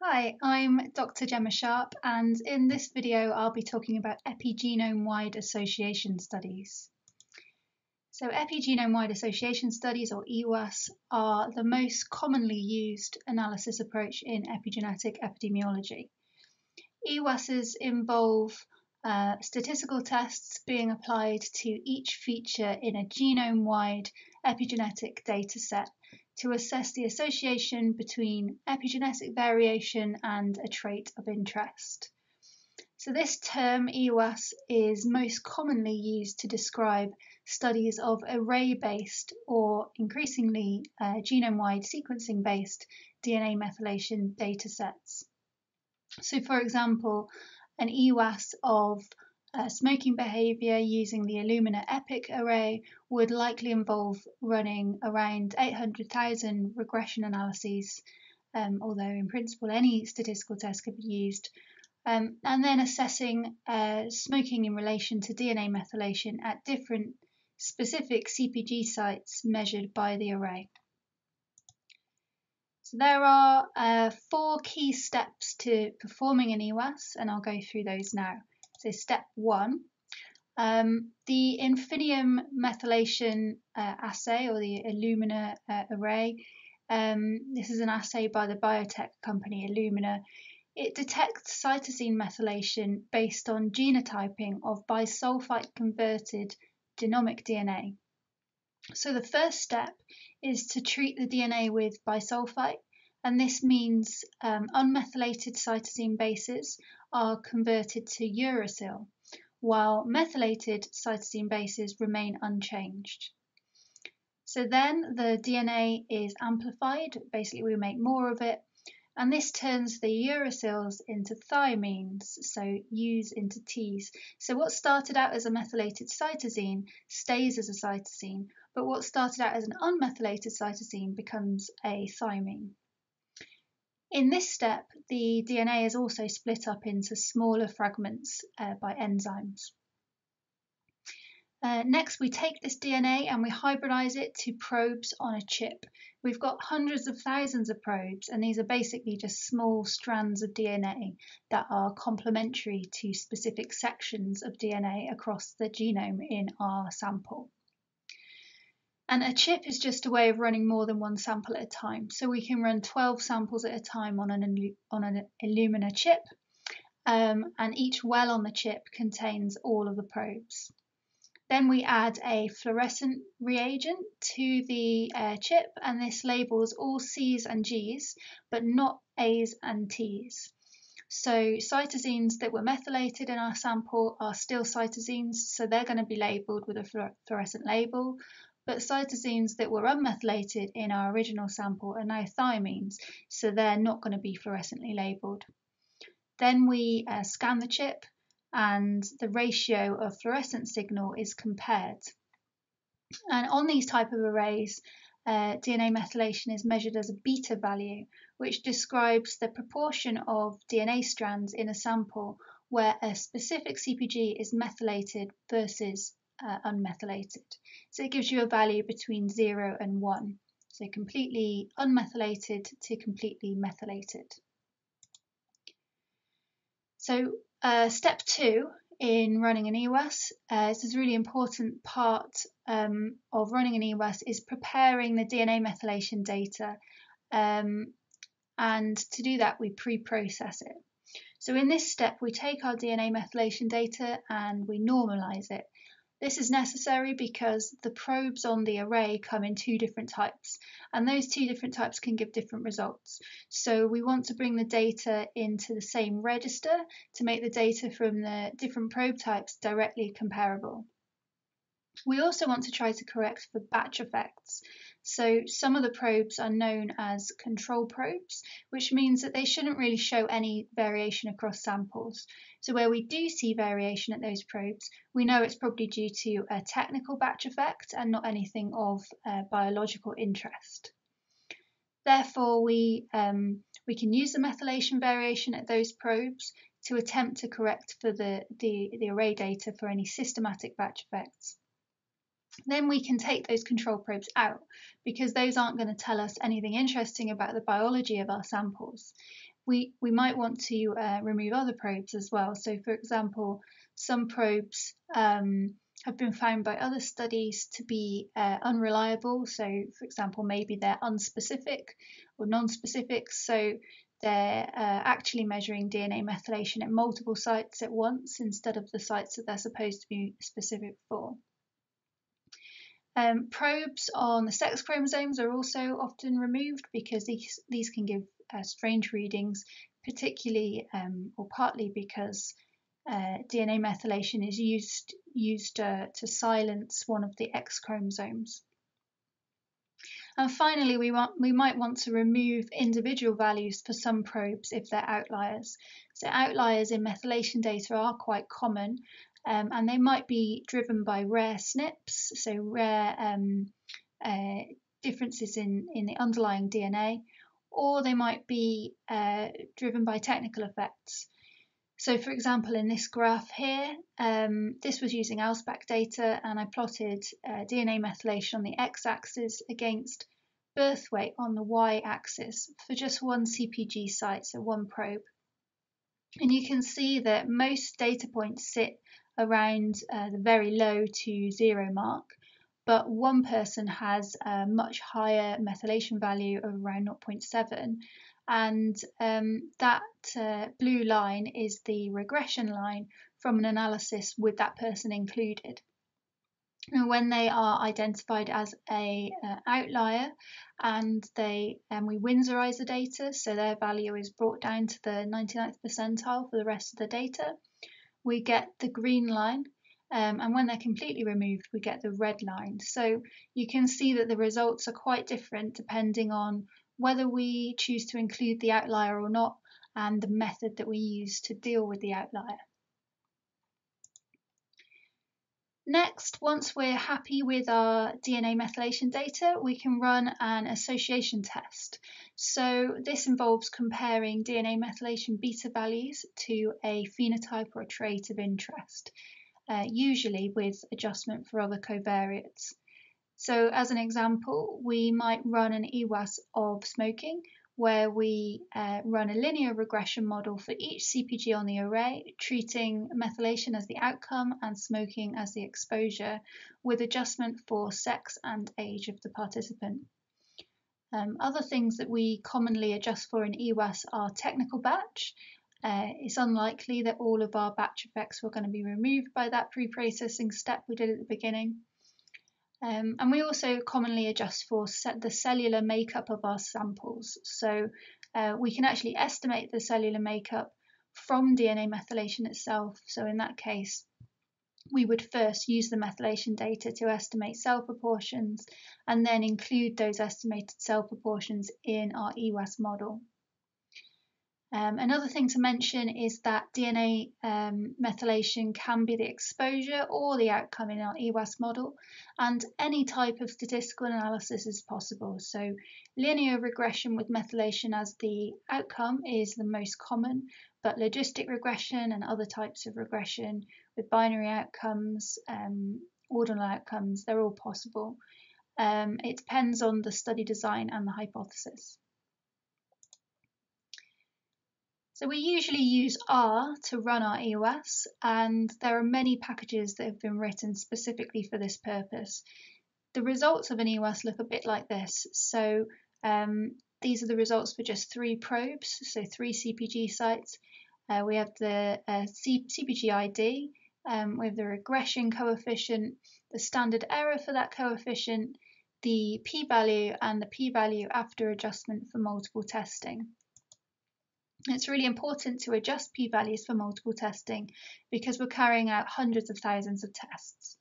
Hi, I'm Dr. Gemma Sharp, and in this video I'll be talking about epigenome-wide association studies. So epigenome-wide association studies, or EWAS, are the most commonly used analysis approach in epigenetic epidemiology. EWASs involve uh, statistical tests being applied to each feature in a genome-wide epigenetic dataset to assess the association between epigenetic variation and a trait of interest. So this term EWAS is most commonly used to describe studies of array-based or increasingly uh, genome-wide sequencing-based DNA methylation datasets. So for example, an EWAS of uh, smoking behaviour using the Illumina EPIC array would likely involve running around 800,000 regression analyses, um, although in principle any statistical test could be used, um, and then assessing uh, smoking in relation to DNA methylation at different specific CPG sites measured by the array. So there are uh, four key steps to performing an EWAS, and I'll go through those now. So step one, um, the Infinium methylation uh, assay or the Illumina uh, array. Um, this is an assay by the biotech company Illumina. It detects cytosine methylation based on genotyping of bisulfite converted genomic DNA. So the first step is to treat the DNA with bisulfite and this means um, unmethylated cytosine bases are converted to uracil, while methylated cytosine bases remain unchanged. So then the DNA is amplified, basically we make more of it, and this turns the uracils into thymines, so U's into T's. So what started out as a methylated cytosine stays as a cytosine, but what started out as an unmethylated cytosine becomes a thymine. In this step, the DNA is also split up into smaller fragments uh, by enzymes. Uh, next, we take this DNA and we hybridize it to probes on a chip. We've got hundreds of thousands of probes, and these are basically just small strands of DNA that are complementary to specific sections of DNA across the genome in our sample. And a chip is just a way of running more than one sample at a time. So we can run 12 samples at a time on an, on an Illumina chip, um, and each well on the chip contains all of the probes. Then we add a fluorescent reagent to the uh, chip, and this labels all C's and G's, but not A's and T's. So cytosines that were methylated in our sample are still cytosines, so they're going to be labelled with a fluorescent label, but cytosines that were unmethylated in our original sample are now thymines, so they're not going to be fluorescently labelled. Then we uh, scan the chip and the ratio of fluorescent signal is compared. And on these type of arrays, uh, DNA methylation is measured as a beta value, which describes the proportion of DNA strands in a sample where a specific CPG is methylated versus uh, unmethylated. So it gives you a value between 0 and 1. So completely unmethylated to completely methylated. So uh, step two in running an EWAS, uh, this is a really important part um, of running an EWAS is preparing the DNA methylation data um, and to do that we pre-process it. So in this step we take our DNA methylation data and we normalise it. This is necessary because the probes on the array come in two different types, and those two different types can give different results. So we want to bring the data into the same register to make the data from the different probe types directly comparable. We also want to try to correct for batch effects. So some of the probes are known as control probes, which means that they shouldn't really show any variation across samples. So where we do see variation at those probes, we know it's probably due to a technical batch effect and not anything of uh, biological interest. Therefore, we, um, we can use the methylation variation at those probes to attempt to correct for the, the, the array data for any systematic batch effects. Then we can take those control probes out because those aren't going to tell us anything interesting about the biology of our samples. we, we might want to uh, remove other probes as well. So, for example, some probes um, have been found by other studies to be uh, unreliable. So, for example, maybe they're unspecific or non-specific. So they're uh, actually measuring DNA methylation at multiple sites at once instead of the sites that they're supposed to be specific for. Um, probes on the sex chromosomes are also often removed because these, these can give uh, strange readings, particularly um, or partly because uh, DNA methylation is used used uh, to silence one of the X chromosomes. And finally, we, want, we might want to remove individual values for some probes if they're outliers. So outliers in methylation data are quite common um, and they might be driven by rare SNPs, so rare um, uh, differences in, in the underlying DNA, or they might be uh, driven by technical effects. So for example, in this graph here, um, this was using ALSPAC data and I plotted uh, DNA methylation on the x-axis against birth weight on the y-axis for just one CPG site, so one probe. And you can see that most data points sit around uh, the very low to zero mark, but one person has a much higher methylation value of around 0.7 and um, that uh, blue line is the regression line from an analysis with that person included. And when they are identified as a uh, outlier and they and we Winsorize the data, so their value is brought down to the 99th percentile for the rest of the data, we get the green line um, and when they're completely removed, we get the red line. So you can see that the results are quite different depending on whether we choose to include the outlier or not, and the method that we use to deal with the outlier. Next, once we're happy with our DNA methylation data, we can run an association test. So this involves comparing DNA methylation beta values to a phenotype or a trait of interest, uh, usually with adjustment for other covariates. So as an example, we might run an EWAS of smoking where we uh, run a linear regression model for each CPG on the array, treating methylation as the outcome and smoking as the exposure, with adjustment for sex and age of the participant. Um, other things that we commonly adjust for in EWAS are technical batch. Uh, it's unlikely that all of our batch effects were going to be removed by that pre-processing step we did at the beginning. Um, and we also commonly adjust for the cellular makeup of our samples. So uh, we can actually estimate the cellular makeup from DNA methylation itself. So in that case, we would first use the methylation data to estimate cell proportions and then include those estimated cell proportions in our EWAS model. Um, another thing to mention is that DNA um, methylation can be the exposure or the outcome in our EWAS model, and any type of statistical analysis is possible. So, linear regression with methylation as the outcome is the most common, but logistic regression and other types of regression with binary outcomes, um, ordinal outcomes, they're all possible. Um, it depends on the study design and the hypothesis. So we usually use R to run our EWAS and there are many packages that have been written specifically for this purpose. The results of an EWAS look a bit like this. So um, these are the results for just three probes, so three CPG sites. Uh, we have the uh, CPG ID, um, we have the regression coefficient, the standard error for that coefficient, the p-value and the p-value after adjustment for multiple testing. It's really important to adjust p-values for multiple testing because we're carrying out hundreds of thousands of tests.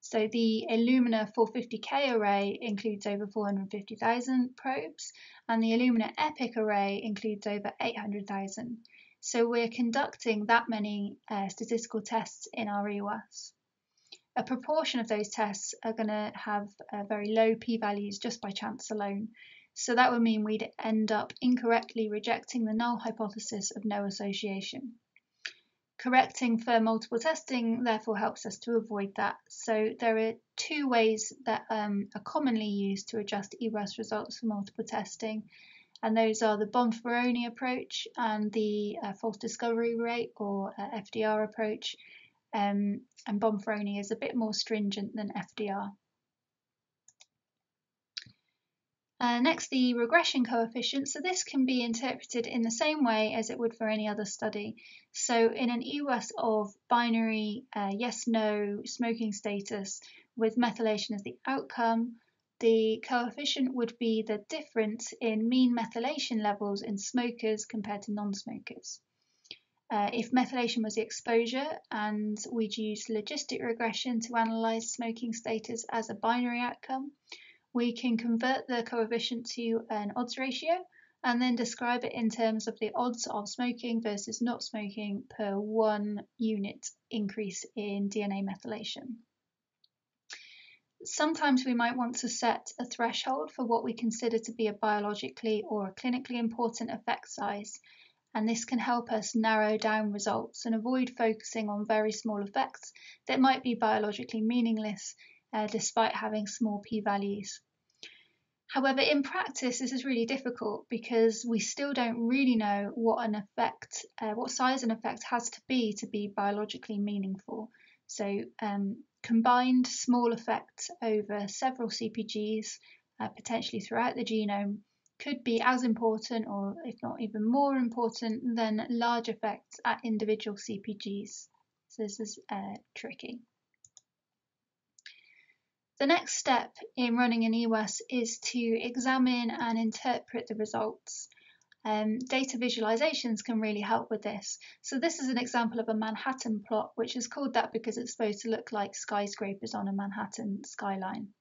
So the Illumina 450K array includes over 450,000 probes and the Illumina EPIC array includes over 800,000. So we're conducting that many uh, statistical tests in our EWAS. A proportion of those tests are going to have uh, very low p-values just by chance alone, so that would mean we'd end up incorrectly rejecting the null hypothesis of no association. Correcting for multiple testing therefore helps us to avoid that. So there are two ways that um, are commonly used to adjust EWAS results for multiple testing. and those are the Bonferroni approach and the uh, false discovery rate or uh, FDR approach. Um, and Bonferroni is a bit more stringent than FDR. Uh, next, the regression coefficient. So this can be interpreted in the same way as it would for any other study. So in an EWAS of binary uh, yes-no smoking status with methylation as the outcome, the coefficient would be the difference in mean methylation levels in smokers compared to non-smokers. Uh, if methylation was the exposure and we'd use logistic regression to analyse smoking status as a binary outcome, we can convert the coefficient to an odds ratio and then describe it in terms of the odds of smoking versus not smoking per one unit increase in DNA methylation. Sometimes we might want to set a threshold for what we consider to be a biologically or a clinically important effect size, and this can help us narrow down results and avoid focusing on very small effects that might be biologically meaningless uh, despite having small p-values. However, in practice, this is really difficult because we still don't really know what an effect, uh, what size an effect has to be to be biologically meaningful. So, um, combined small effects over several CPGs, uh, potentially throughout the genome, could be as important, or if not even more important, than large effects at individual CPGs. So, this is uh, tricky. The next step in running an EWAS is to examine and interpret the results. Um, data visualizations can really help with this. So this is an example of a Manhattan plot, which is called that because it's supposed to look like skyscrapers on a Manhattan skyline.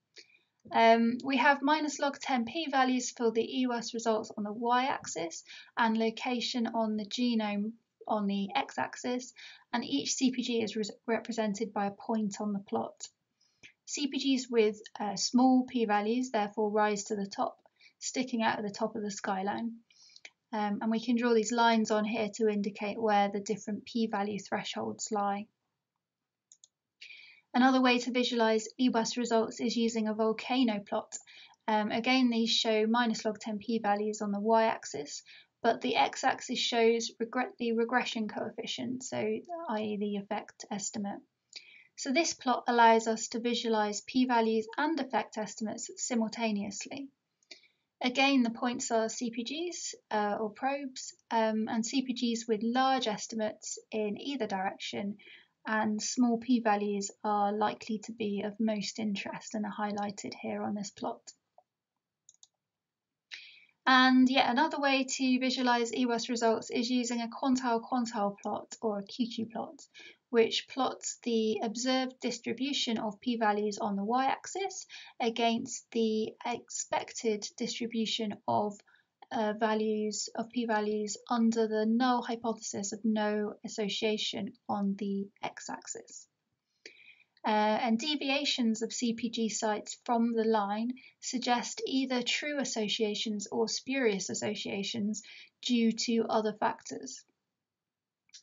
Um, we have minus log 10 p-values for the EWAS results on the y-axis and location on the genome on the x-axis, and each CPG is re represented by a point on the plot. CPGs with uh, small p-values therefore rise to the top, sticking out at the top of the skyline. Um, and we can draw these lines on here to indicate where the different p-value thresholds lie. Another way to visualise EWAS results is using a volcano plot. Um, again, these show minus log 10 p-values on the y-axis, but the x-axis shows regret the regression coefficient, so i.e. the effect estimate. So this plot allows us to visualize p-values and effect estimates simultaneously. Again, the points are CPGs uh, or probes um, and CPGs with large estimates in either direction and small p-values are likely to be of most interest and are highlighted here on this plot. And yet another way to visualize EWAS results is using a quantile-quantile plot or a QQ plot, which plots the observed distribution of p-values on the y-axis against the expected distribution of uh, values of p-values under the null hypothesis of no association on the x-axis. Uh, and deviations of CPG sites from the line suggest either true associations or spurious associations due to other factors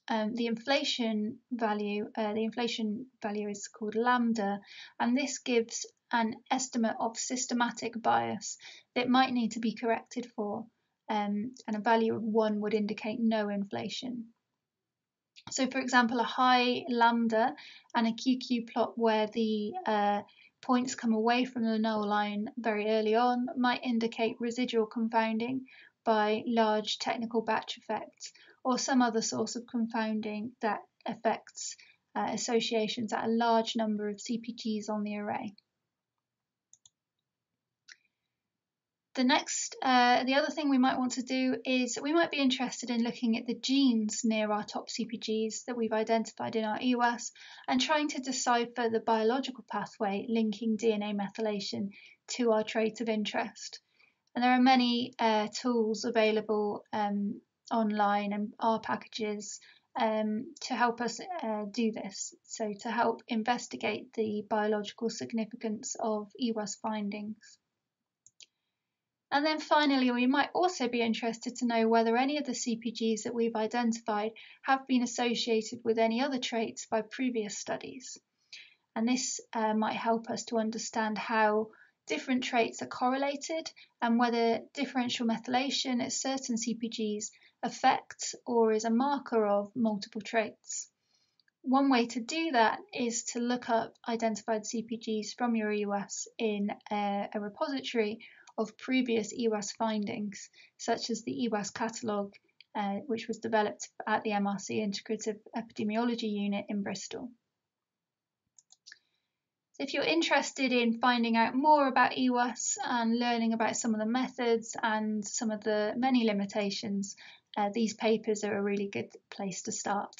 um, the inflation value, uh, the inflation value is called lambda, and this gives an estimate of systematic bias that might need to be corrected for, um, and a value of one would indicate no inflation. So, for example, a high lambda and a QQ plot where the uh, points come away from the null line very early on might indicate residual confounding by large technical batch effects or some other source of confounding that affects uh, associations at a large number of CPGs on the array. The next, uh, the other thing we might want to do is we might be interested in looking at the genes near our top CPGs that we've identified in our EWAS and trying to decipher the biological pathway linking DNA methylation to our trait of interest. And there are many uh, tools available um, online and R packages um, to help us uh, do this. So to help investigate the biological significance of EWAS findings. And then finally, we might also be interested to know whether any of the CPGs that we've identified have been associated with any other traits by previous studies. And this uh, might help us to understand how different traits are correlated and whether differential methylation at certain CPGs affects or is a marker of multiple traits. One way to do that is to look up identified CPGs from your EWAS in a, a repository of previous EWAS findings, such as the EWAS catalogue, uh, which was developed at the MRC Integrative Epidemiology Unit in Bristol. So if you're interested in finding out more about EWAS and learning about some of the methods and some of the many limitations, uh, these papers are a really good place to start.